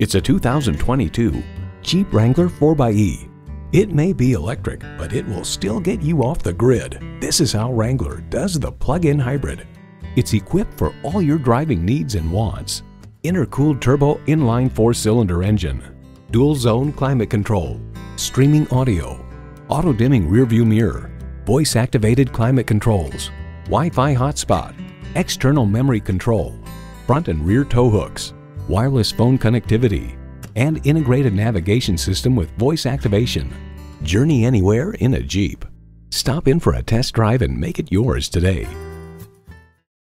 It's a 2022 Jeep Wrangler 4xE. It may be electric, but it will still get you off the grid. This is how Wrangler does the plug-in hybrid. It's equipped for all your driving needs and wants. Intercooled turbo inline four-cylinder engine, dual zone climate control, streaming audio, auto dimming rearview mirror, voice activated climate controls, Wi-Fi hotspot, external memory control, front and rear tow hooks, wireless phone connectivity, and integrated navigation system with voice activation. Journey anywhere in a Jeep. Stop in for a test drive and make it yours today.